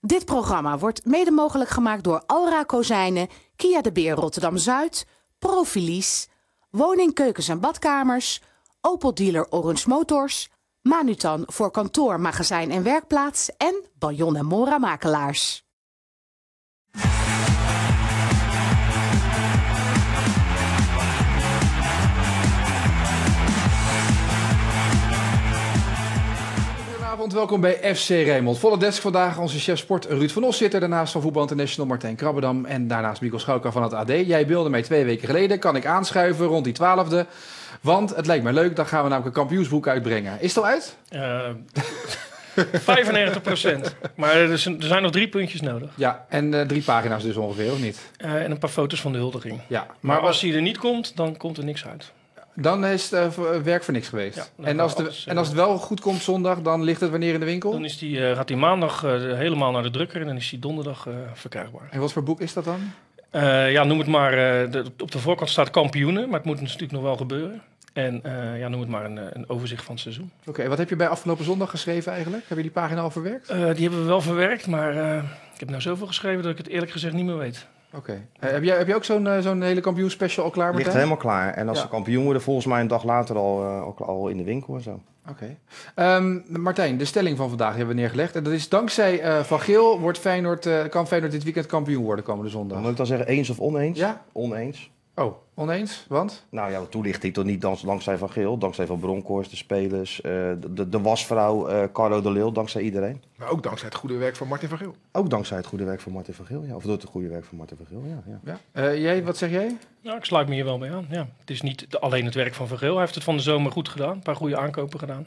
Dit programma wordt mede mogelijk gemaakt door Alra Kozijnen, Kia de Beer Rotterdam Zuid, Profilies, Woning, Keukens en Badkamers, Opel dealer Orange Motors, Manutan voor kantoor, magazijn en werkplaats en Baljon en Mora Makelaars. Goedenavond, welkom bij FC Rijnmond. Volle desk vandaag, onze chef sport Ruud van Os zit er. Daarnaast van Voetbal International Martijn Krabbedam. En daarnaast Mikkel Schouka van het AD. Jij beelde mij twee weken geleden. Kan ik aanschuiven rond die twaalfde? Want het lijkt mij leuk, dan gaan we namelijk een kampioensboek uitbrengen. Is het al uit? Uh, 95 procent. Maar er, zijn nog drie puntjes nodig. Ja, en eh, drie pagina's dus ongeveer, of niet? Uh, en een paar foto's van de huldiging. Ja, Maar als die er niet komt, dan komt er niks uit. Dan is het eh, voor- werk voor niks geweest. Ja, en, als het, alles, en als het wel goed komt zondag, dan ligt het wanneer in de winkel? Dan is die, eh, gaat die maandag eh, helemaal naar de drukker en dan is die donderdag eh, verkrijgbaar. En wat voor boek is dat dan? Eh, ja, noem het maar, eh, de- op de voorkant staat kampioenen, maar het moet natuurlijk nog wel gebeuren. En eh, ja, noem het maar een, eh, een overzicht van het seizoen. Oké, wat heb je bij afgelopen zondag geschreven eigenlijk? Heb je die pagina al verwerkt? Eh, die hebben we wel verwerkt, maar eh, ik heb nou zoveel geschreven dat ik het eerlijk gezegd niet meer weet. Oké. Eh, heb, jij, heb je ook zo'n eh, zo'n hele kampioenspecial al klaar, Ligt Martijn? helemaal klaar. En als Ja. kampioen worden, volgens mij een dag later al, eh, ook al in de winkel en zo. Oké. Ehm, Martijn, de stelling van vandaag hebben we neergelegd. En dat is dankzij eh, Van Geel wordt Feyenoord, eh, kan Feyenoord dit weekend kampioen worden komende zondag. Moet ik dan zeggen eens of oneens? Ja? Oneens. Oh, oneens? Want? Nou ja, toelichting toch niet dans, dankzij Van Geel, dankzij Van Bronckhorst, de spelers, eh, de, de, de wasvrouw eh Carlo de Leeuw, dankzij iedereen. Maar ook dankzij het goede werk van Martin van Geel. Ook dankzij het goede werk van Martin van Geel, ja. Of door het goede werk van Martin van Geel, ja. ja. Ja. Eh, jij, wat zeg jij? Nou, ik sluit me hier wel bij aan. Ja. Het is niet de- alleen het werk van Vergeel. Hij heeft het van de zomer goed gedaan. Een paar goede aankopen gedaan.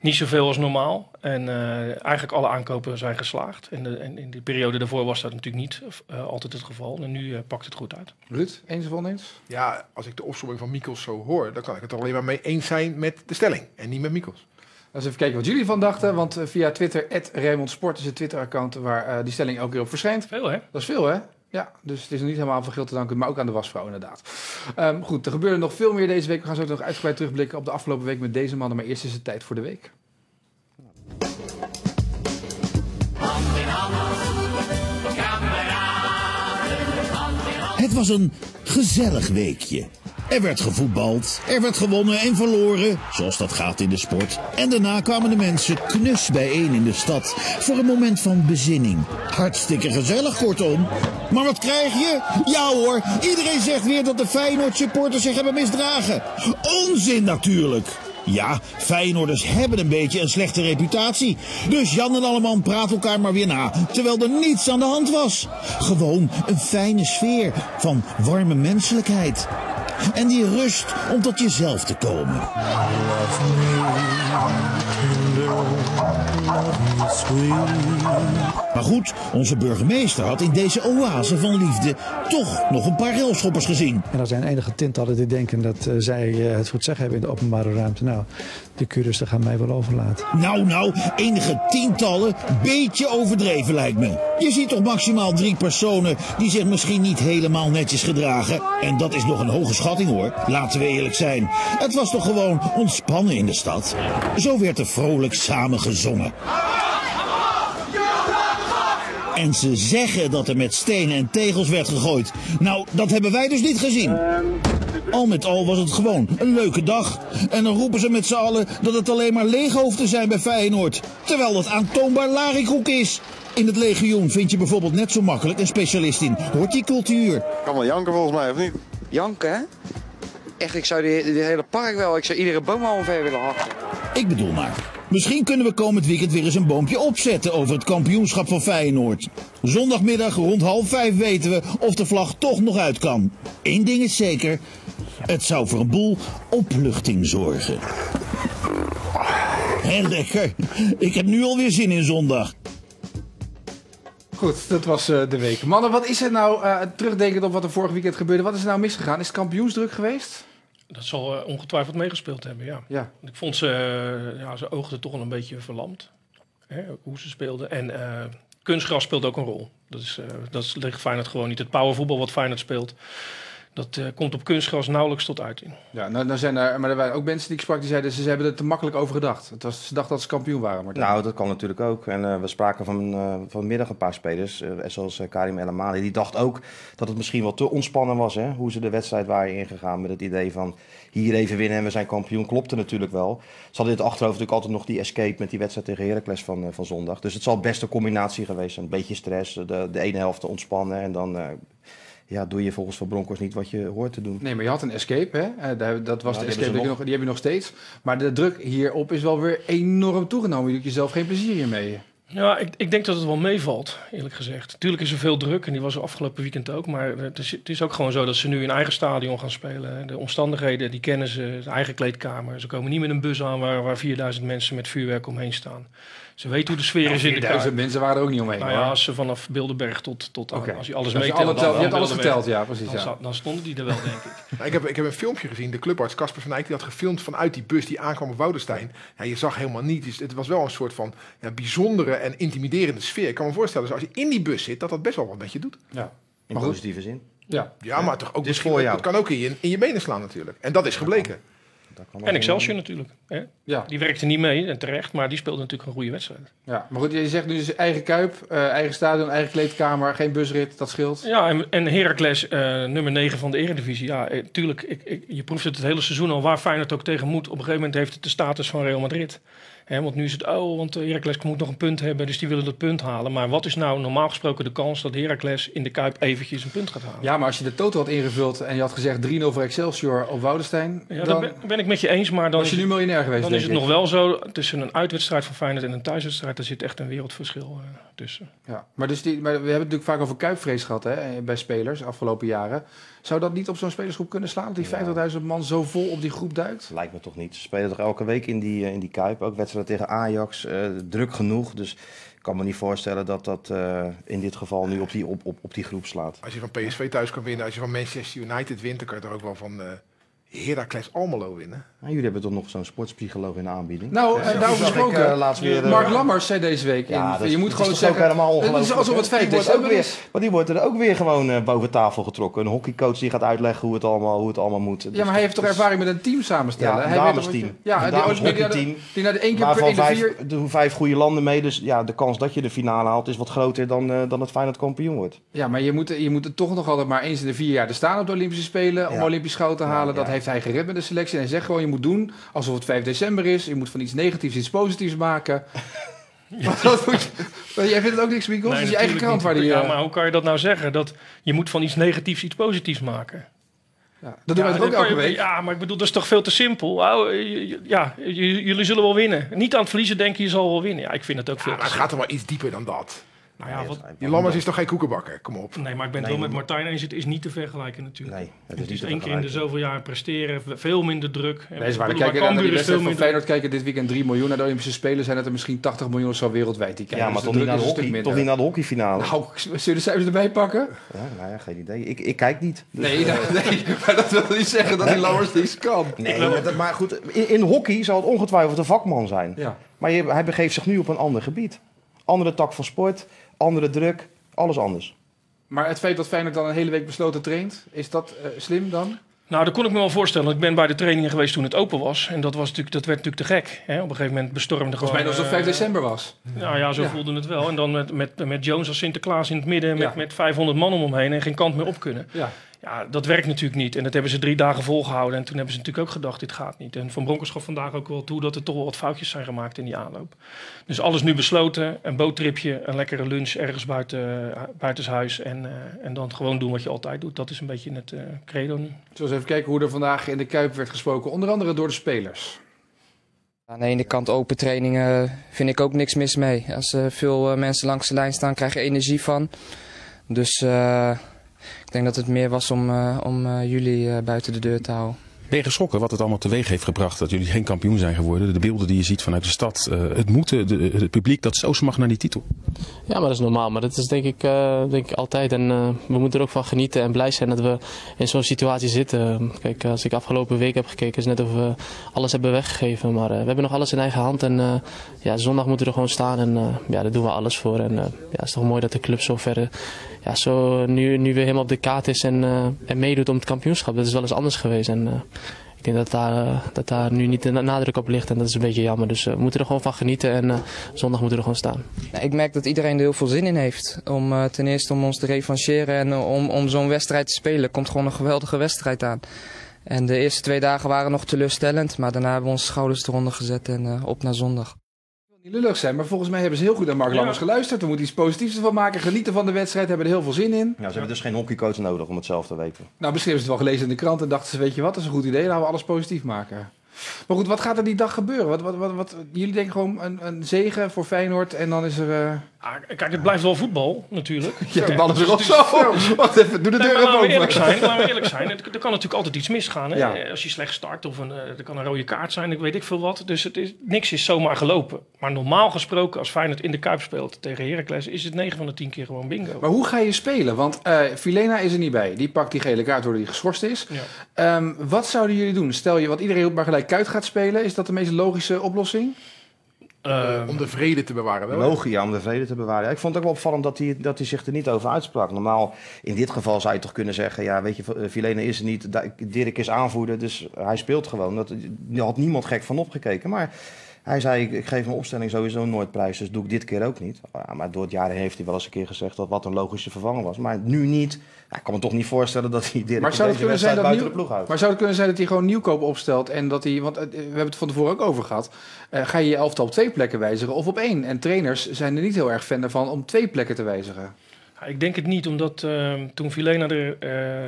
Niet zoveel als normaal. En eh, eigenlijk alle aankopen zijn geslaagd. En, de, en in de periode daarvoor was dat natuurlijk niet altijd het geval. En nu eh, pakt het goed uit. Ruud, eens of oneens? Ja, als ik de opzomming van Mikkels zo hoor, dan kan ik het er alleen maar mee eens zijn met de stelling. En niet met Mikkels. Laten we even kijken wat jullie van dachten. Want eh, via Twitter, Rijnmond Sport is het Twitter-account waar eh, die stelling elke keer op verschijnt. Veel hè? Dat is veel, hè? Ja, dus het is niet helemaal aan Van Geel te danken, maar ook aan de wasvrouw inderdaad. Ehm, goed, er gebeurde nog veel meer deze week. We gaan zo nog uitgebreid terugblikken op de afgelopen week met deze mannen. Maar eerst is het tijd voor de week. Het was een gezellig weekje. Er werd gevoetbald, er werd gewonnen en verloren, zoals dat gaat in de sport. En daarna kwamen de mensen knus bijeen in de stad voor een moment van bezinning. Hartstikke gezellig, kortom. Maar wat krijg je? Ja hoor, iedereen zegt weer dat de Feyenoord supporters zich hebben misdragen. Onzin natuurlijk. Ja, Feyenoorders hebben een beetje een slechte reputatie. Dus Jan en Alleman praten elkaar maar weer na, terwijl er niets aan de hand was. Gewoon een fijne sfeer van warme menselijkheid. En die rust om tot jezelf te komen. Maar goed, onze burgemeester had in deze oase van liefde toch nog een paar railschoppers gezien. En er zijn enige tientallen die denken dat eh, zij eh, het goed zeggen hebben in de openbare ruimte. Nou, die curus gaan mij wel overlaten. Nou, nou, enige tientallen, beetje overdreven lijkt me. Je ziet toch maximaal drie personen die zich misschien niet helemaal netjes gedragen. En dat is nog een hoge schatting hoor, laten we eerlijk zijn. Het was toch gewoon ontspannen in de stad. Zo werd er vrolijk samen gezongen. En ze zeggen dat er met stenen en tegels werd gegooid. Nou, dat hebben wij dus niet gezien. Al met al was het gewoon een leuke dag. En dan roepen ze met z'n allen dat het alleen maar leeghoofden zijn bij Feyenoord. Terwijl dat aantoonbaar larikoek is. In het legioen vind je bijvoorbeeld net zo makkelijk een specialist in horticultuur. Kan wel janken volgens mij, of niet? Janken, hè? Echt, ik zou die, die hele park wel, ik zou iedere boom al omver willen hakken. Ik bedoel maar. Misschien kunnen we komend weekend weer eens een boompje opzetten over het kampioenschap van Feyenoord. Zondagmiddag rond half vijf weten we of de vlag toch nog uit kan. Eén ding is zeker. Het zou voor een boel opluchting zorgen. Hé, lekker. Ik heb nu alweer zin in zondag. Goed, dat was eh, de week. Mannen, wat is er nou, eh, terugdenkend op wat er vorig weekend gebeurde, wat is er nou misgegaan? Is het kampioensdruk geweest? Dat zal eh, ongetwijfeld meegespeeld hebben, ja. Ja. Ik vond ze, eh, ja, ze oogden toch wel een beetje verlamd. Hè, hoe ze speelden. En eh, kunstgras speelt ook een rol. Dat, is, eh, dat ligt Feyenoord gewoon niet. Het powervoetbal wat Feyenoord speelt, Dat eh, komt op kunstgras nauwelijks tot uiting. Ja, nou, nou zijn er, maar er waren ook mensen die ik sprak die zeiden ze, ze hebben er te makkelijk over gedacht. Het was, ze dachten dat ze kampioen waren. Martijn. Nou, dat kan natuurlijk ook. En eh, we spraken van, eh, vanmiddag een paar spelers, eh, zoals Karim El Amali. Die dacht ook dat het misschien wel te ontspannen was, hè? hoe ze de wedstrijd waren ingegaan. Met het idee van hier even winnen en we zijn kampioen. Klopte natuurlijk wel. Ze hadden in het achterhoofd natuurlijk altijd nog die escape met die wedstrijd tegen Heracles van, van zondag. Dus het zal best een combinatie geweest zijn. Een beetje stress, de, de ene helft te ontspannen en dan... ja, doe je volgens Van Bronckhorst niet wat je hoort te doen. Nee, maar je had een escape, hè? Eh, dat was Ja, de escape, die, nog, die heb je nog steeds. Maar de druk hierop is wel weer enorm toegenomen. Je doet jezelf geen plezier hiermee. Ja, ik, ik denk dat het wel meevalt, eerlijk gezegd. Tuurlijk is er veel druk en die was er afgelopen weekend ook. Maar het is, het is ook gewoon zo dat ze nu in eigen stadion gaan spelen. De omstandigheden, die kennen ze, de eigen kleedkamer. Ze komen niet met een bus aan waar, waar 4000 mensen met vuurwerk omheen staan. Ze weten hoe de sfeer is in de Kuip. mensen waren er ook niet omheen. Nou ja, als ze vanaf Bilderberg tot, tot aan, Oké. als je alles meetelt, alle je hebt alles geteld, ja, precies. Dan, Ja. sta- dan stonden die er wel, denk ik. Nou, ik, heb, ik heb een filmpje gezien, de clubarts Casper van Eyck, die had gefilmd vanuit die bus die aankwam op Woudenstein. Ja, je zag helemaal niet, dus het was wel een soort van ja, bijzondere en intimiderende sfeer. Ik kan me voorstellen, dus als je in die bus zit, dat dat best wel wat met je doet. Ja. In Maar goed. positieve zin. Ja. Ja, maar toch ook misschien, voor jou. het kan ook in je, in je benen slaan natuurlijk. En dat is gebleken. En Excelsior natuurlijk. Hè? Ja. Die werkte niet mee en terecht, maar die speelde natuurlijk een goede wedstrijd. ja, maar goed, je zegt nu dus eigen kuip, eh, eigen stadion, eigen kleedkamer, geen busrit, dat scheelt. Ja, en, en Heracles, eh, nummer 9 van de Eredivisie. Ja, eh, tuurlijk, ik, ik, je proeft het het hele seizoen al waar Feyenoord ook tegen moet. Op een gegeven moment heeft het de status van Real Madrid. Want nu is het, oh, want eh, Heracles moet nog een punt hebben, dus die willen dat punt halen. Maar wat is nou normaal gesproken de kans dat Heracles in de Kuip eventjes een punt gaat halen? Ja, maar als je de toto had ingevuld en je had gezegd 3-0 voor Excelsior op Woudenstein, Ja, dan dat ben, ben ik met je eens, maar dan, was je is, nu miljonair geweest, dan is het ik. nog wel zo, tussen een uitwedstrijd van Feyenoord en een thuiswedstrijd, daar zit echt een wereldverschil eh, tussen. Ja, maar, dus die, maar we hebben het natuurlijk vaak over kuipvrees gehad hè, bij spelers afgelopen jaren. Zou dat niet op zo'n spelersgroep kunnen slaan? Dat die 50.000 man zo vol op die groep duikt? Lijkt me toch niet. Ze spelen toch elke week in die, eh, in die Kuip. Ook wedstrijden tegen Ajax. eh, druk genoeg. Dus ik kan me niet voorstellen dat dat eh, in dit geval nu op die, op, op, op die groep slaat. Als je van PSV thuis kan winnen, als je van Manchester United wint, dan kan je er ook wel van eh Heracles Almelo winnen. Nou, jullie hebben toch nog zo'n sportspsycholoog in de aanbieding? Nou, Ja, en daarover gesproken. eh, laatst weer, eh, Mark Lammers zei deze week, Ja, in, dat- je moet dat gewoon is toch ook zeggen, helemaal het is alsof het 5 Die wordt ook december weer, is. Maar die wordt er ook weer gewoon eh, boven tafel getrokken. Een hockeycoach die gaat uitleggen hoe het allemaal, hoe het allemaal moet. Ja, maar hij heeft toch ervaring met een team samenstellen? Ja, een damesteam. Ja, Een die, dames die, die, hockeyteam. die naar de één keer per in de vijf, vier... er doen vijf goede landen mee. Dus ja, de kans dat je de finale haalt is wat groter dan, eh, dan het Feyenoord kampioen wordt. Ja, maar je moet, je moet er toch nog altijd maar eens in de vier jaar te staan op de Olympische Spelen om. Olympisch goud te halen. Dat. Heeft hij gered met de selectie. En zegt gewoon, je moet doen alsof het 5 december is. Je moet van iets negatiefs iets positiefs maken. Maar dat moet je- maar Jij vindt het ook niks, Mikkels? Nee, dat is je eigen krant waar die... Ja, eh, maar hoe kan je dat nou zeggen? Dat je moet van iets negatiefs iets positiefs maken. ja, dat doen wij toch ook elke week? Ja, maar ik bedoel, dat is toch veel te simpel. Eh, ja, jullie zullen wel winnen. Niet aan het verliezen denken, je zal wel winnen. Ja, ik vind het ook Ja, veel maar het gaat er wel iets dieper dan dat. Nou ja, wat, Die Lammers is toch geen koekenbakker? Kom op. nee, maar ik ben het Nee, wel met maar- Martijn eens. Het is niet te vergelijken natuurlijk. Nee, het is het niet is te één keer in de zoveel jaar presteren. Veel minder druk. En Nee, is waar. Kijken, naar die wedstrijd van Feyenoord kijken dit weekend 3 miljoen. Naar de Olympische Spelen zijn het er misschien 80 miljoen of zo wereldwijd die kijken. Ja, maar Dus toch de niet, naar de hockey, toch niet naar de hockeyfinale. Nou, zullen we de cijfers erbij pakken? Ja, nou ja, geen idee. Ik, ik kijk niet. Dus, Nee, eh, nee, maar dat wil niet zeggen dat die Lammers niks kan. nee maar, maar goed, in, hockey zal het ongetwijfeld een vakman zijn. Ja. Maar hij begeeft zich nu op een ander gebied. Andere tak van sport, andere druk, alles anders. Maar het feit dat Feyenoord dan een hele week besloten traint, is dat eh, slim dan? Nou, dat kon ik me wel voorstellen. Ik ben bij de trainingen geweest toen het open was. En dat, was natuurlijk, dat werd natuurlijk te gek. Hè? Op een gegeven moment bestormde Volgens mij gewoon... alsof het 5 eh, december was. Nou ja, zo Ja. voelde het wel. En dan met, met, met Jones als Sinterklaas in het midden, met, Ja. met 500 man om hem heen en geen kant meer op kunnen. Ja. Ja, dat werkt natuurlijk niet. En dat hebben ze drie dagen volgehouden. En toen hebben ze natuurlijk ook gedacht, dit gaat niet. En Van Bronckhorst gaf vandaag ook wel toe dat er toch wel wat foutjes zijn gemaakt in die aanloop. Dus alles nu besloten. Een boottripje, een lekkere lunch ergens buiten, uh, buitenshuis. En, uh, en dan gewoon doen wat je altijd doet. Dat is een beetje het uh, credo nu. Zullen we eens even kijken hoe er vandaag in de Kuip werd gesproken. Onder andere door de spelers. Aan de ene kant open trainingen vind ik ook niks mis mee. Als er veel uh, mensen langs de lijn staan, krijg je energie van. Dus uh, ik denk dat het meer was om, uh, om jullie buiten de deur te houden. Ben je geschrokken wat het allemaal teweeg heeft gebracht dat jullie geen kampioen zijn geworden? De beelden die je ziet vanuit de stad, het moeten, de, het publiek dat zo smacht naar die titel. Ja, maar dat is normaal. Maar dat is denk ik, uh, denk ik altijd. En uh, we moeten er ook van genieten en blij zijn dat we in zo'n situatie zitten. Kijk, als ik afgelopen week heb gekeken, is net of we alles hebben weggegeven. Maar uh, we hebben nog alles in eigen hand. En ja, zondag moeten we er gewoon staan. En ja, daar doen we alles voor. En ja, het is toch mooi dat de club zo ver, ja, zo nu, nu weer helemaal op de kaart is en, en meedoet om het kampioenschap. Dat is wel eens anders geweest. En, ik denk dat daar, uh, dat daar nu niet de nadruk op ligt en dat is een beetje jammer. Dus we moeten er gewoon van genieten en zondag moeten we er gewoon staan. Ik merk dat iedereen er heel veel zin in heeft. Om ten eerste om ons te revancheren en om, om zo'n wedstrijd te spelen. Komt gewoon een geweldige wedstrijd aan. En de eerste twee dagen waren nog teleurstellend, maar daarna hebben we onze schouders eronder gezet en op naar zondag niet lullig zijn, maar volgens mij hebben ze heel goed naar Mark Lammers geluisterd. We moeten iets positiefs ervan maken, genieten van de wedstrijd, hebben er heel veel zin in. Ja, ze hebben dus geen hockeycoach nodig om het zelf te weten. Nou, misschien hebben ze het wel gelezen in de krant en dachten ze, weet je wat, dat is een goed idee, laten we alles positief maken. Maar goed, wat gaat er die dag gebeuren? Wat, wat, wat, wat jullie denken gewoon een, een zegen voor Feyenoord en dan is er... Uh... Ah, kijk, het blijft wel voetbal natuurlijk. Ja, de bal is er op zo. Wacht even, doe de deur open. Eerlijk zijn, laten we eerlijk zijn. Er, kan natuurlijk altijd iets misgaan. Hè? Ja. Als je slecht start of een, er kan een rode kaart zijn, ik weet ik veel wat. Dus het is, niks is zomaar gelopen. Maar normaal gesproken, als Feyenoord in de Kuip speelt tegen Heracles, is het 9 van de 10 keer gewoon bingo. Maar hoe ga je spelen? Want uh, Filena is er niet bij. Die pakt die gele kaart doordat hij geschorst is. Ja. Um, wat zouden jullie doen? Stel je, wat iedereen maar gelijk kuit gaat spelen is dat de meest logische oplossing? Uh, om de vrede te bewaren. Wel? Ja, om de vrede te bewaren. Ja, ik vond het ook wel opvallend dat hij, dat hij zich er niet over uitsprak. Normaal, in dit geval zou je toch kunnen zeggen... ja, weet je, Vilene is er niet, Dirk is aanvoerder, dus hij speelt gewoon. Dat, daar had niemand gek van opgekeken, maar... Hij zei, ik, geef mijn opstelling sowieso nooit prijs, dus doe ik dit keer ook niet. Ja, maar door het jaar heeft hij wel eens een keer gezegd dat wat een logische vervanger was. Maar nu niet. Ja, ik kan me toch niet voorstellen dat hij dit maar zou het kunnen zijn dat buiten nieuw, de ploeg houdt. Maar zou het kunnen zijn dat hij gewoon nieuwkoop opstelt en dat hij, want eh, we hebben het van tevoren ook over gehad, uh, ga je je elftal op twee plekken wijzigen of op één? En trainers zijn er niet heel erg fan ervan om twee plekken te wijzigen. Ik denk het niet, omdat uh, toen Vilena er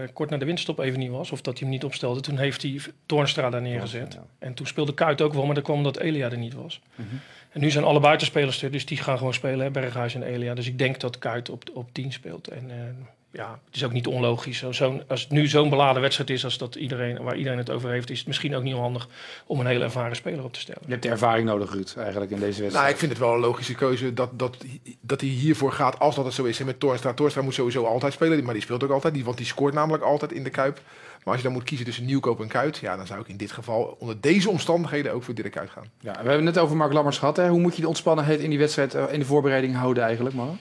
uh, kort na de winststop even niet was, of dat hij hem niet opstelde, toen heeft hij Toornstra daar neergezet. En toen speelde Kuit ook wel, maar dan kwam omdat Elia er niet was. Mm -hmm. En nu zijn alle buitenspelers er, dus die gaan gewoon spelen, hè, Berghuis en Elia. Dus ik denk dat Kuit op, op 10 speelt. En uh, ja, het is ook niet onlogisch. Zo, zo, als het nu zo'n beladen wedstrijd is als dat iedereen, waar iedereen het over heeft, is het misschien ook niet onhandig om een hele ervaren speler op te stellen. Je hebt de ervaring nodig, Ruud, eigenlijk in deze wedstrijd. Nou, ik vind het wel een logische keuze dat, dat, dat hij hiervoor gaat, als dat het zo is. En met Toornstra, Toornstra moet sowieso altijd spelen, maar die speelt ook altijd, die, want die scoort namelijk altijd in de Kuip. Maar als je dan moet kiezen tussen Nieuwkoop en Kuit, ja, dan zou ik in dit geval onder deze omstandigheden ook voor Dirk Kuit gaan. Ja, we hebben het net over Mark Lammers gehad. Hè? Hoe moet je de ontspannenheid in die wedstrijd, uh, in de voorbereiding houden eigenlijk, man?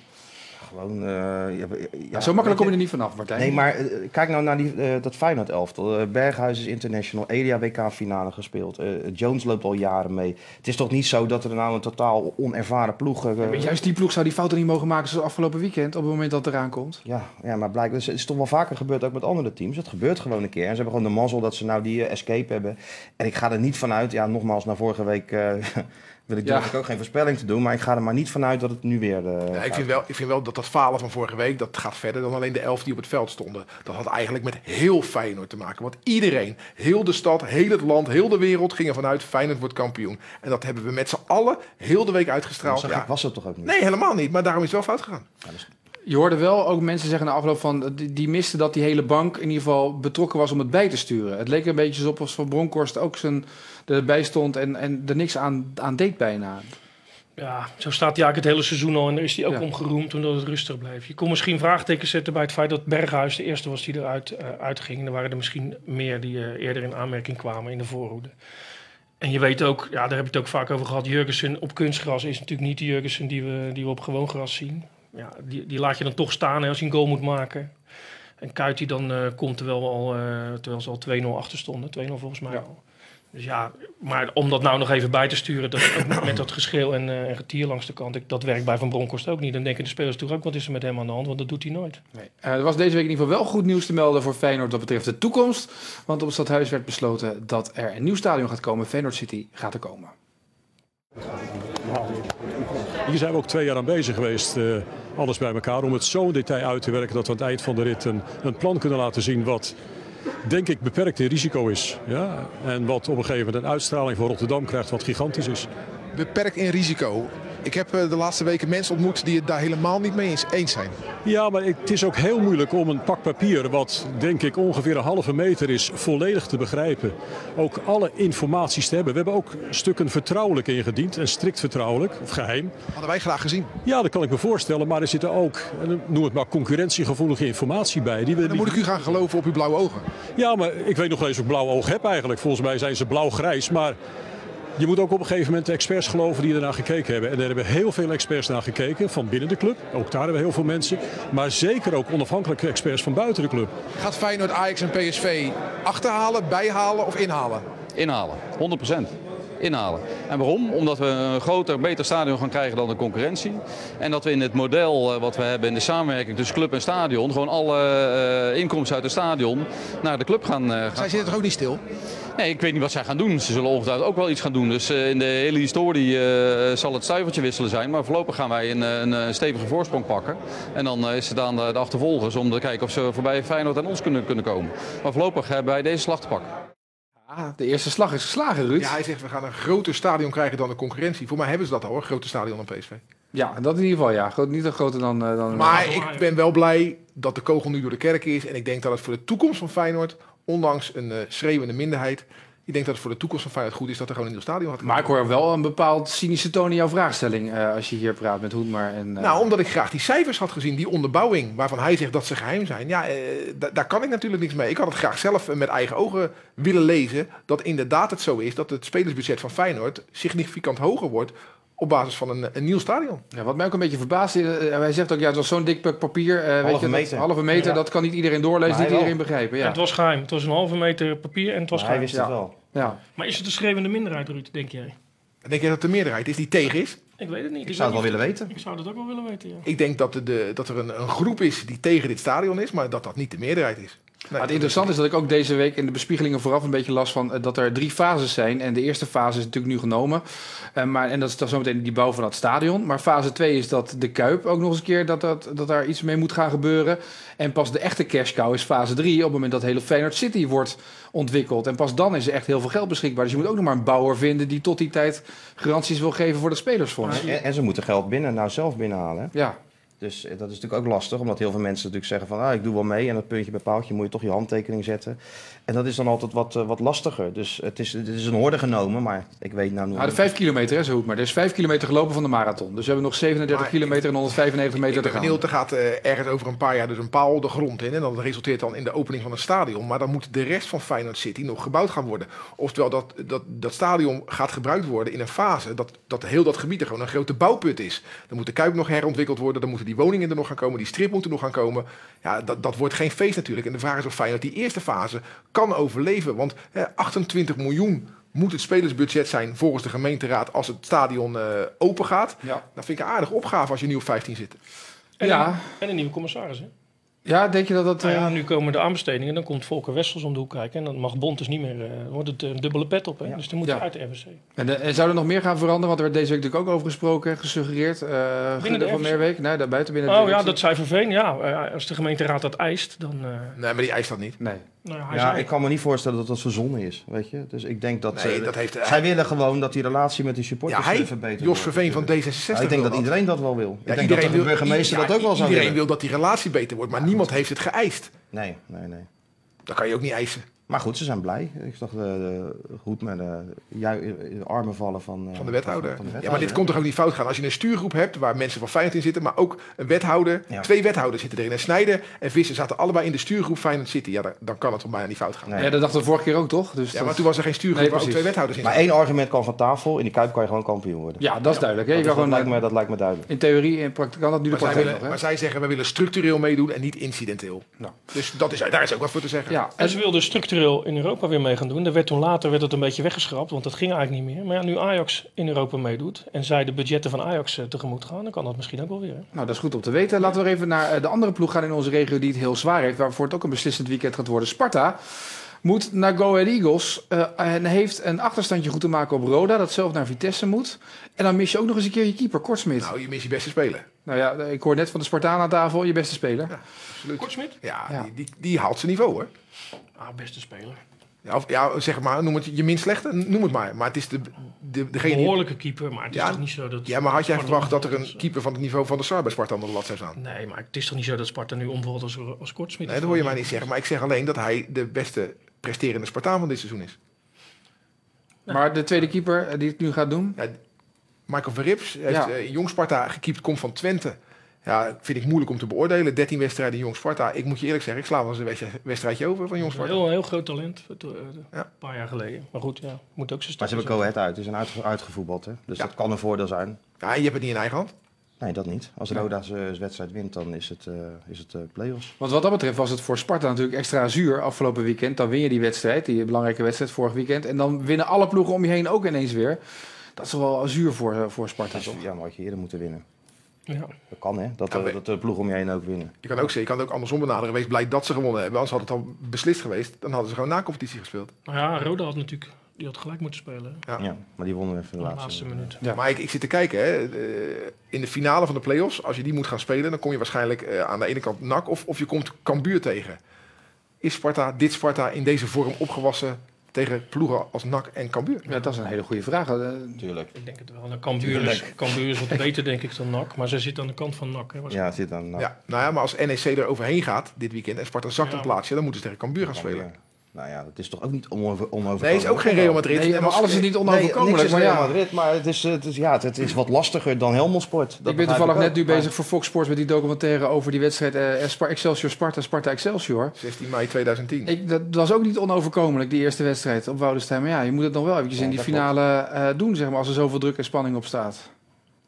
Gewoon, uh, ja, ja, zo makkelijk kom je er niet vanaf, Martijn. Nee, maar uh, kijk nou naar die, uh, dat Feyenoord elftal. Berghuis is international, Elia WK finale gespeeld. Jones loopt al jaren mee. Het is toch niet zo dat er nou een totaal onervaren ploeg... Ja, juist die ploeg zou die fouten niet mogen maken zoals afgelopen weekend, op het moment dat het eraan komt. Ja, ja maar blijkbaar, het is toch wel vaker gebeurd ook met andere teams. Het gebeurt gewoon een keer. En ze hebben gewoon de mazzel dat ze nou die escape hebben. En ik ga er niet vanuit, ja, nogmaals, naar vorige week wil ik ja. ook geen voorspelling te doen, maar ik ga er maar niet vanuit dat het nu weer. Uh, ja, ik, vind wel, ik vind wel dat dat falen van vorige week dat gaat verder dan alleen de elf die op het veld stonden. Dat had eigenlijk met heel Feyenoord te maken. Want iedereen, heel de stad, heel het land, heel de wereld ging ervan uit Feyenoord wordt kampioen. En dat hebben we met z'n allen heel de week uitgestraald. Ja. was het toch ook niet? Nee, helemaal niet. Maar daarom is het wel fout gegaan. Ja, dus je hoorde wel ook mensen zeggen na afloop van die, die misten dat die hele bank in ieder geval betrokken was om het bij te sturen. Het leek een beetje op als Van Bronckhorst ook zijn, erbij stond en, en er niks aan, aan deed bijna. Ja, zo staat hij eigenlijk het hele seizoen al en daar is hij ook ja. om geroemd omdat het rustig bleef. Je kon misschien vraagtekens zetten bij het feit dat Berghuis de eerste was die eruit uh, uitging. Er waren er misschien meer die uh, eerder in aanmerking kwamen in de voorhoede. En je weet ook, ja, daar heb je het ook vaak over gehad, Jurgensen op kunstgras is natuurlijk niet de Jurgensen die we, die we op gewoon gras zien ja, die, die laat je dan toch staan hè, als je een goal moet maken. En Kuit die dan uh, komt terwijl, al, uh, terwijl ze al 2-0 achter stonden. 2-0 volgens mij ja. al. Dus ja, maar om dat nou nog even bij te sturen, dat, met dat geschreeuw en, uh, en getier langs de kant, ik, dat werkt bij Van Bronckhorst ook niet. Dan denken de spelers toch ook, wat is er met hem aan de hand? Want dat doet hij nooit. Nee. Uh, er was deze week in ieder geval wel goed nieuws te melden voor Feyenoord wat betreft de toekomst. Want op het stadhuis werd besloten dat er een nieuw stadion gaat komen. Feyenoord City gaat er komen. Hier zijn we ook twee jaar aan bezig geweest, uh, alles bij elkaar, om het zo in detail uit te werken dat we aan het eind van de rit een, een plan kunnen laten zien wat, denk ik, beperkt in risico is. Ja? En wat op een gegeven moment een uitstraling voor Rotterdam krijgt wat gigantisch is. Beperkt in risico. Ik heb eh, de laatste weken mensen ontmoet die het daar helemaal niet mee eens, zijn. Ja, maar het is ook heel moeilijk om een pak papier, wat denk ik ongeveer een halve meter is, volledig te begrijpen. Ook alle informaties te hebben. We hebben ook stukken vertrouwelijk ingediend en strikt vertrouwelijk, of geheim. Hadden wij graag gezien. Ja, dat kan ik me voorstellen, maar er zit er ook, en noem het maar, concurrentiegevoelige informatie bij. Die we, Dan moet ik u gaan geloven op uw blauwe ogen. Ja, maar ik weet nog eens of ik blauwe oog heb eigenlijk. Volgens mij zijn ze blauw-grijs, maar... Je moet ook op een gegeven moment de experts geloven die ernaar gekeken hebben. En daar hebben heel veel experts naar gekeken van binnen de club. Ook daar hebben we heel veel mensen. Maar zeker ook onafhankelijke experts van buiten de club. Gaat Feyenoord, Ajax en PSV achterhalen, bijhalen of inhalen? Inhalen, 100%. Inhalen. En waarom? Omdat we een groter, beter stadion gaan krijgen dan de concurrentie. En dat we in het model eh, wat we hebben in de samenwerking tussen club en stadion... gewoon alle eh, inkomsten uit het stadion naar de club gaan... eh, gaan Zij zitten toch ook niet stil? Nee, ik weet niet wat zij gaan doen. Ze zullen ongetwijfeld ook wel iets gaan doen. Dus eh, in de hele historie eh, zal het stuivertje wisselen zijn. Maar voorlopig gaan wij een, een, een stevige voorsprong pakken. En dan eh, is het aan de, de achtervolgers om te kijken of ze voorbij Feyenoord en ons kunnen, kunnen komen. Maar voorlopig hebben wij deze slag te pakken. Ah, de eerste slag is geslagen, Ruud. Ja, hij zegt we gaan een groter stadion krijgen dan de concurrentie. Voor mij hebben ze dat al, een groter stadion dan PSV. Ja, dat in ieder geval, ja. Groot, niet een groter dan... eh, dan Maar ik ben wel blij dat de kogel nu door de kerk is. En ik denk dat het voor de toekomst van Feyenoord, ondanks een eh, schreeuwende minderheid... ik denk dat het voor de toekomst van Feyenoord goed is dat er gewoon een nieuw stadion had. Maar ik hoor wel een bepaald cynische toon in jouw vraagstelling... eh, als je hier praat met Hoedmar en... eh, Nou, omdat ik graag die cijfers had gezien, die onderbouwing, waarvan hij zegt dat ze geheim zijn. Ja, da- daar kan ik natuurlijk niks mee. Ik had het graag zelf met eigen ogen willen lezen. Dat inderdaad het zo is dat het spelersbudget van Feyenoord significant hoger wordt op basis van een, een nieuw stadion. Ja, wat mij ook een beetje verbaast, eh, hij zegt ook, ja, het was zo'n dik pak papier, eh, weet je, dat- halve meter, Ja. dat kan niet iedereen doorlezen, Maar niet iedereen begrijpen. Ja. Het was geheim. Het was een halve meter papier en het was Maar hij geheim. wist het Ja. wel. Ja. Maar is het een schreeuwende minderheid, Ruud, denk jij? Denk je dat het de meerderheid is die tegen is? Ik weet het niet. Ik zou het wel willen weten. Ik zou dat ook wel willen weten, ja. Ik denk dat, de, de- dat er een, een groep is die tegen dit stadion is, maar dat dat niet de meerderheid is. Nee, Maar het interessante is dat ik ook deze week in de bespiegelingen vooraf een beetje las van eh, dat er drie fases zijn. En de eerste fase is natuurlijk nu genomen. Eh, maar, en dat is dan zometeen die bouw van het stadion. Maar fase 2 is dat de Kuip ook nog eens een keer dat, dat, dat daar iets mee moet gaan gebeuren. En pas de echte cash cow is fase 3 op het moment dat hele Feyenoord City wordt ontwikkeld. En pas dan is er echt heel veel geld beschikbaar. Dus je moet ook nog maar een bouwer vinden die tot die tijd garanties wil geven voor het spelersfonds. En, en ze moeten geld binnen, nou zelf binnenhalen. hè. Ja. Dus eh, dat is natuurlijk ook lastig, omdat heel veel mensen natuurlijk zeggen van ah, ik doe wel mee en dat puntje bij paaltje moet je toch je handtekening zetten. En dat is dan altijd wat, eh, wat lastiger. Dus het is, het is een orde genomen, maar ik weet nou nog Nou, de 5 kilometer is goed, maar er is 5 kilometer gelopen van de marathon. Dus we hebben nog 37 Maar kilometer en 195 meter te gaan. benieuwd, er gaat eh, ergens over een paar jaar dus een paal de grond in. En dat resulteert dan in de opening van een stadion. Maar dan moet de rest van Feyenoord City nog gebouwd gaan worden. Oftewel, dat, dat, dat stadion gaat gebruikt worden in een fase dat, dat heel dat gebied er gewoon een grote bouwput is. Dan moet de Kuip nog herontwikkeld worden. Dan moeten die woningen er nog gaan komen. Die strip moet er nog gaan komen. Ja, dat, dat wordt geen feest natuurlijk. En de vraag is of Feyenoord die eerste fase kan overleven. Want eh, 28 miljoen moet het spelersbudget zijn volgens de gemeenteraad als het stadion eh, open gaat. Ja. Dat vind ik een aardige opgave als je nu op 15 zit. En, Ja. en een nieuwe commissaris, hè? Ja, denk je dat dat... Nou ja, eh, nu komen de aanbestedingen, dan komt Volker Wessels om de hoek kijken. En dan mag Bond dus niet meer, eh, dan wordt het een dubbele pet op. Hè? Dus dan moet hij Ja. uit de RBC. En, eh, en zou er nog meer gaan veranderen? Want er werd deze week natuurlijk ook over gesproken, gesuggereerd. eh Binnen de van? Meerweek? Nee, daarbuiten binnen de Oh ja, dat zei Verveen. Ja, eh, als de gemeenteraad dat eist, dan... eh, Nee, maar die eist dat niet. Nee. Nou, hij Ja, zei- ik kan me niet voorstellen dat dat verzonnen is, weet je. Dus ik denk dat, Nee, ze- dat heeft- zij willen gewoon dat die relatie met die Ja, supporters hij, eh, verbeterd Jos. Verveen van D66 Ja, ik denk dat iedereen dat wel wil. Ja, ik denk dat de wil- burgemeester ja, dat ook wel zou Iedereen willen. wil dat die relatie beter wordt, maar niemand heeft het geëist. Nee, nee, nee. Dat kan je ook niet eisen. Maar goed, ze zijn blij. Ik zag de, de, goed met de, ju- de armen vallen van, eh, Van de wethouder. van de Ja, maar dit komt toch ook niet fout gaan. Als je een stuurgroep hebt waar mensen van Feyenoord in zitten, maar ook een wethouder. Ja. Twee wethouders zitten erin. En Snijder en Visser zaten allebei in de stuurgroep Feyenoord City. Ja, dan, kan het toch bijna niet fout gaan. Nee. Ja, dat dachten we vorige keer ook, toch? Dus Ja, dat- maar toen was er geen stuurgroep Nee, waar ook twee wethouders in Maar één argument kan van tafel. In die Kuip kan je gewoon kampioen worden. ja, dat is duidelijk. Hè? Dat, gewoon, lijkt me, dat lijkt me duidelijk. In theorie, in praktijk kan dat nu de Maar zij, praktijk willen, nog. maar zij zeggen, we willen structureel meedoen en niet incidenteel. Nou. Dus dat is, daar is ook wat voor te zeggen. Ja, En ze wilden structureel in Europa weer mee gaan doen. Er werd toen later werd het een beetje weggeschrapt, want dat ging eigenlijk niet meer. Maar ja, nu Ajax in Europa meedoet en zij de budgetten van Ajax eh, tegemoet gaan, dan kan dat misschien ook wel weer. Nou, dat is goed om te weten. Laten we even naar eh, de andere ploeg gaan in onze regio die het heel zwaar heeft. Waarvoor het ook een beslissend weekend gaat worden. Sparta moet naar Go Ahead Eagles eh, en heeft een achterstandje goed te maken op Roda. Dat zelf naar Vitesse moet. En dan mis je ook nog eens een keer je keeper, Kortsmit. Nou, Nou, je mist je beste speler. ja, ik hoor net van de Spartaan aan tafel, je beste speler. Absoluut. Kortsmit? Ja, Ja. Die, die, die haalt zijn niveau hoor. Ah, beste speler. Ja, of, ja, zeg maar, noem het je minst slechte, noem het maar. Maar het is de, de, degene Behoorlijke keeper, maar het is Ja, toch niet zo dat... Ja, maar had jij verwacht dat er een keeper van het niveau van de Sar bij Sparta aan de lat zou staan? Nee, maar het is toch niet zo dat Sparta nu omvalt als, als kortsmit? Nee, dat hoor je mij niet zeggen. Maar ik zeg alleen dat hij de beste presterende Spartaan van dit seizoen is. Maar de tweede keeper eh, die het nu gaat doen? Michael Verrips heeft Ja. eh, Jong Sparta gekiept, komt van Twente. Ja, vind ik moeilijk om te beoordelen. 13 wedstrijden Jong Sparta. Ik moet je eerlijk zeggen, ik sla wel eens een wedstrijd- wedstrijdje over van Jong Een Sparta. heel, heel groot talent, eh, Ja. een paar jaar geleden. Maar goed, ja, moet ook zo Maar ze hebben Go Ahead uit, die zijn uit, uitgevoetbald. Hè? Dus dat kan een voordeel zijn. Ja, je hebt het niet in eigen hand. Nee, dat niet. Als Roda zijn wedstrijd wint, dan is het, eh is het eh, play-offs. Want wat dat betreft was het voor Sparta natuurlijk extra zuur afgelopen weekend. Dan win je die wedstrijd, die belangrijke wedstrijd vorig weekend. En dan winnen alle ploegen om je heen ook ineens weer. Dat is wel zuur voor, eh, voor Sparta, toch? Ja, maar had je eerder moeten winnen. Ja. Dat kan, hè? Dat, eh, dat de ploeg om je heen ook winnen. Je kan ook zeggen, je kan het ook andersom benaderen. Wees blij dat ze gewonnen hebben. Anders had het al beslist geweest. Dan hadden ze gewoon na competitie gespeeld. Nou ja, Roda had natuurlijk die had gelijk moeten spelen. Ja. Ja, maar die wonnen even de De laatste, laatste minuut. Ja. Maar ik, ik zit te kijken, hè. eh, in de finale van de play-offs, als je die moet gaan spelen, dan kom je waarschijnlijk eh, aan de ene kant NAC of, of je komt Cambuur tegen. Is Sparta, dit Sparta in deze vorm opgewassen tegen ploegen als NAC en Cambuur? Ja, dat is een hele goede vraag. Eh, Tuurlijk. Ik denk het wel. En Cambuur is, Cambuur is wat beter denk ik dan NAC. Maar ze zit aan de kant van NAC. Hè, Ja, het zit dan. Nou, Ja, nou ja, maar als NEC er overheen gaat dit weekend en Sparta zakt Ja. een plaatsje, dan moeten ze tegen Cambuur gaan spelen. Nou ja, dat is toch ook niet onover, onoverkomelijk. Nee, is ook geen Real Madrid. Nee, En maar alles is niet Nee, onoverkomelijk. niks is maar Real ja, Madrid, maar het is, het, is, ja, het, is wat lastiger dan Helmond Sport. Dat ik ben toevallig net nu bezig voor Fox Sports met die documentaire over die wedstrijd eh, Spar- Excelsior Sparta, Sparta Excelsior. 16 mei 2010. Ik, dat was ook niet onoverkomelijk, die eerste wedstrijd op Woudenstein. Maar ja, je moet het nog wel eventjes Ja, in die finale eh, doen, zeg maar, als er zoveel druk en spanning op staat.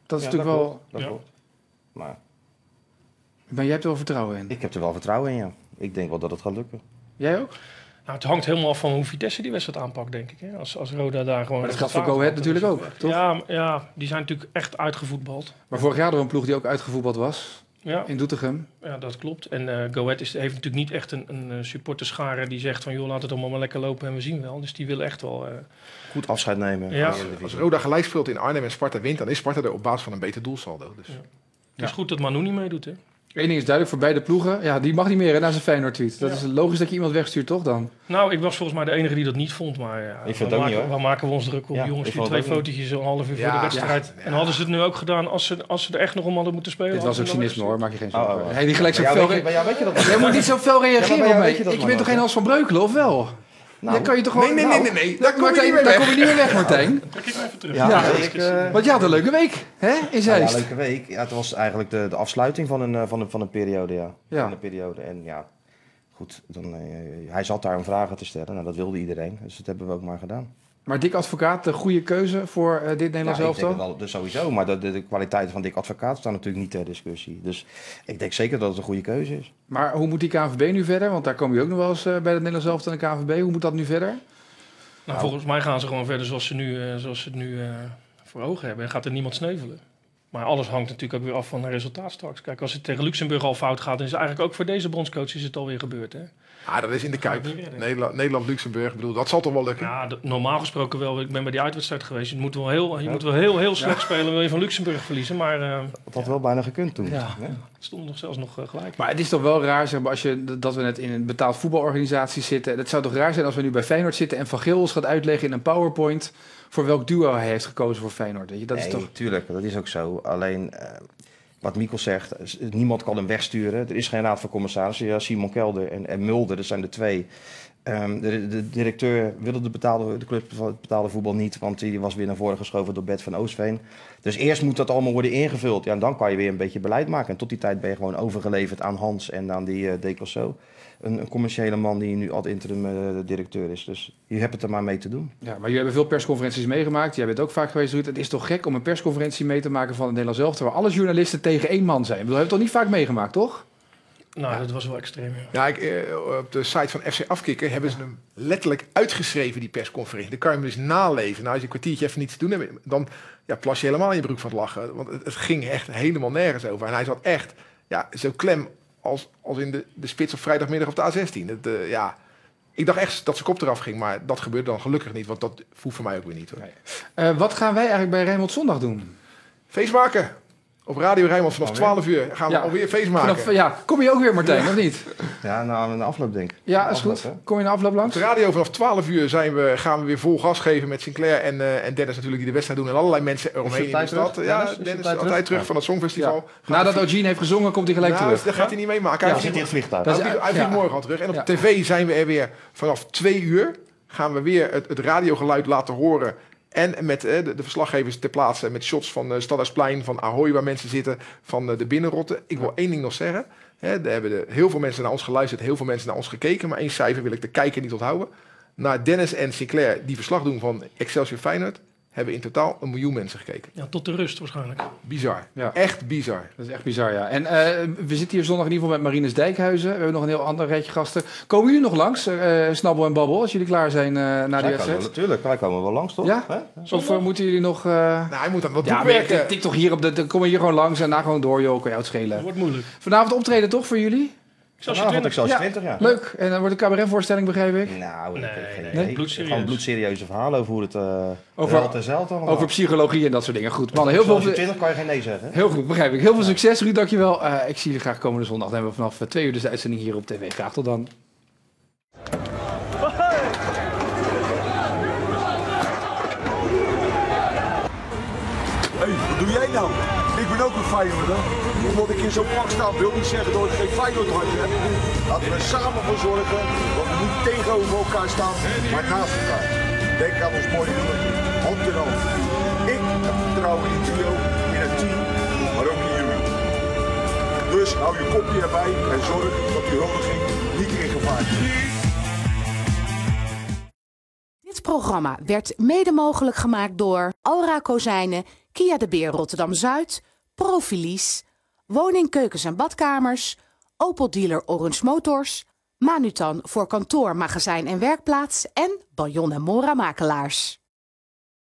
Dat is Ja, natuurlijk wel... klopt, dat Ja. klopt. Maar Maar jij hebt er wel vertrouwen in. ik heb er wel vertrouwen in, ja. Ik denk wel dat het gaat lukken. Jij ook? Nou, het hangt helemaal af van hoe Vitesse die wedstrijd aanpakt, denk ik. Hè? Als, als Roda daar gewoon... Maar dat geldt voor Go Ahead natuurlijk is ook, toch? Ja, ja, die zijn natuurlijk echt uitgevoetbald. Maar vorig jaar hadden we een ploeg die ook uitgevoetbald was. Ja, In Doetinchem. ja dat klopt. En eh Go Ahead is, heeft natuurlijk niet echt een, een eh, supporterschare die zegt van... joh, laat het allemaal maar lekker lopen en we zien wel. Dus die willen echt wel... eh, Goed afscheid nemen. Ja. Als Roda gelijk speelt in Arnhem en Sparta wint, dan is Sparta er op basis van een beter doelsaldo. Dus. Ja. Het is goed dat Manu niet meedoet, hè? Eén ding is duidelijk voor beide ploegen. Ja, die mag niet meer hè, na zijn Feyenoord-tweet. Dat Ja. is logisch dat je iemand wegstuurt, toch dan? Nou, ik was volgens mij de enige die dat niet vond. Maar ja, vind waar, ook niet, maken, waar maken we ons druk op? Ja, Jongens, ik die twee fotootjes een half uur voor de wedstrijd. ja, ja. En hadden ze het nu ook gedaan als ze, als ze er echt nog om hadden moeten spelen? Dit was ook cynisme hoor, maak je geen Oh, zorgen. oh, oh. Hij die gelijk zo fel... dat Jij moet niet zo fel reageren op mij. weet je dat Ik ben toch geen Hans van Breukelen, of wel? Nou, Dan kan je toch gewoon... Nee, nee, nee, nou, nee, nee. Daar kom je Martijn, niet meer daar weg. kom je niet meer weg, Martijn. Kijk ik maar even terug. Ja, Ja, nee, ik, eh, Want je had een leuke week, hè, in nou ja, Zeist. leuke week. Ja, het was eigenlijk de, de afsluiting van een, eh, van een, van een periode, ja. Ja. Van een periode. En ja, goed, dan, eh, hij zat daar om vragen te stellen. Nou, dat wilde iedereen. Dus dat hebben we ook maar gedaan. Maar Dick Advocaat, de goede keuze voor eh, dit Nederlands ja, ik denk elftal? het wel, dus sowieso. Maar de, de, de kwaliteiten van Dick Advocaat staan natuurlijk niet ter discussie. Dus ik denk zeker dat het een goede keuze is. Maar hoe moet die KNVB nu verder? Want daar kom je ook nog wel eens eh, bij het Nederlands elftal en de KNVB. Hoe moet dat nu verder? Nou, volgens mij gaan ze gewoon verder zoals ze, nu, eh, zoals ze het nu eh, voor ogen hebben. En gaat er niemand sneuvelen. Maar alles hangt natuurlijk ook weer af van het resultaat straks. Kijk, als het tegen Luxemburg al fout gaat, dan is het eigenlijk ook voor deze bondscoach is het alweer gebeurd. Hè? Ah, dat is in de Kuip. Nederland, Nederland, Luxemburg, ik bedoel, dat zal toch wel lukken? Ja, normaal gesproken wel. Ik ben bij die uitwedstrijd geweest. Je moet wel heel, je moet wel heel, heel slecht spelen, wil je van Luxemburg verliezen. Maar eh, Dat had wel bijna gekund toen. Ja. hè? het stond nog zelfs nog eh, gelijk. Maar het is toch wel raar, zeg maar, als je, dat we net in een betaald voetbalorganisatie zitten. Het zou toch raar zijn als we nu bij Feyenoord zitten en Van Geel ons gaat uitleggen in een PowerPoint voor welk duo hij heeft gekozen voor Feyenoord. Weet je? Dat nee, is toch... tuurlijk, dat is ook zo. Alleen, eh, wat Mikkel zegt, niemand kan hem wegsturen. Er is geen raad van commissarissen. Ja, Simon Kelder en, en Mulder, dat zijn de twee. Ehm, de, directeur wilde de, betaalde, de club van het betaalde voetbal niet, want die was weer naar voren geschoven door Bert van Oostveen. Dus eerst moet dat allemaal worden ingevuld. Ja, en dan kan je weer een beetje beleid maken. En tot die tijd ben je gewoon overgeleverd aan Hans en aan die uh, Decosso. Een, commerciële man die nu al interim eh, directeur is. Dus je hebt het er maar mee te doen. Ja, maar jullie hebben veel persconferenties meegemaakt. Jij bent ook vaak geweest, Ruud. Het is toch gek om een persconferentie mee te maken van het Nederlands elftal... waar alle journalisten tegen één man zijn. Bedoel, hebben we toch niet vaak meegemaakt, toch? Nou, dat was wel extreem. Ja. Ja, ik, eh, op de site van FC Afkikken hebben ze hem letterlijk uitgeschreven, die persconferentie. Dan kan je hem dus nalezen. Nou, als je een kwartiertje even niets te doen hebt, dan ja, plas je helemaal in je broek van het lachen. Want het, het ging echt helemaal nergens over. En hij zat echt ja, zo klem als, als in de, de spits op vrijdagmiddag op de A16. Het, eh, ja, ik dacht echt dat zijn kop eraf ging, maar dat gebeurde dan gelukkig niet. Want dat voelt voor mij ook weer niet. Hoor. Eh, wat gaan wij eigenlijk bij Rijnmond Zondag doen? Feest maken. Op Radio Rijnmond vanaf Alweer? 12 uur gaan we Ja. alweer feest maken. Vanaf- ja, kom je ook weer Martijn, of niet? Ja, nou, een afloop denk ik. Ja, is goed. hè? Kom je in de afloop Op langs? de radio vanaf 12 uur zijn we, gaan we weer vol gas geven met Sinclair en, eh, en Dennis natuurlijk die de wedstrijd doen. En allerlei mensen eromheen in de stad. Ja, Dennis, is Dennis, altijd terug? terug van het Songfestival. Nadat Eugene heeft gezongen, komt hij gelijk nou, terug. dat gaat hij niet meemaken. Hij zit in het vliegtuig. Hij vliegt- morgen al terug. En op Ja. tv zijn we er weer vanaf twee uur. Gaan we weer het, het radiogeluid laten horen. En met eh, de, verslaggevers ter plaatse. Met shots van uh, Stadhuisplein, van Ahoy waar mensen zitten. Van eh, de binnenrotten. Ik wil één ding nog zeggen. Hè, er hebben heel veel mensen naar ons geluisterd. Heel veel mensen naar ons gekeken. Maar één cijfer wil ik de kijker niet onthouden. Naar Dennis en Sinclair die verslag doen van Excelsior Feyenoord. Hebben in totaal een miljoen mensen gekeken. Ja, tot de rust waarschijnlijk. Bizar. Ja. Echt bizar. Dat is echt bizar, ja. En eh, we zitten hier zondag in ieder geval met Marines Dijkhuizen. We hebben nog een heel ander rijtje gasten. Komen jullie nog langs, eh Snabbel en Babbel, als jullie klaar zijn eh na komen wel- wedstrijd? Natuurlijk, wij komen wel langs, toch? Ja? Hè? Of moeten jullie nog... eh, Nou, hij moet aan wat ja, werken. tik toch hier op de... Dan kom je hier gewoon langs en na gewoon door, joh. Kan je het Dat schelen. wordt moeilijk. Vanavond optreden toch voor jullie? Excelsior Vanavond 20. Excelsior Ja. 20, ja. Leuk. En dan wordt een cabaretvoorstelling, begrijp ik. Nou, Nee, ik heb geen nee, idee. bloedserieus. Gewoon bloedserieuze verhalen over hoe het uh, Over- en allemaal. Over psychologie en dat soort dingen. Goed, mannen. Heel veel... Als je 20 kan je geen nee zeggen. Heel goed, begrijp ik. Heel veel succes, Ruud. Dankjewel. Eh ik zie jullie graag komende zondag. Dan hebben we vanaf twee uur dus de uitzending hier op tv. Graag tot dan. Hé, hey, wat doe jij nou? Ik ook een Feyenoorder. Omdat ik in zo'n pak sta, wil niet zeggen dat ik geen Feyenoord hart heb. Laten we er samen voor zorgen dat we niet tegenover elkaar staan, maar naast elkaar. Denk aan ons mooie club, hand in hand. Ik heb vertrouwen in trio, in het team, maar ook in jullie. Dus hou je kopje erbij en zorg dat die huldiging niet in gevaar is. Dit programma werd mede mogelijk gemaakt door Alra Kozijnen, Kia de Beer Rotterdam Zuid, Profilies, Woning Keukens en Badkamers, Opel Dealer Orange Motors, Manutan voor kantoor, magazijn en werkplaats en Baljon en Mora Makelaars.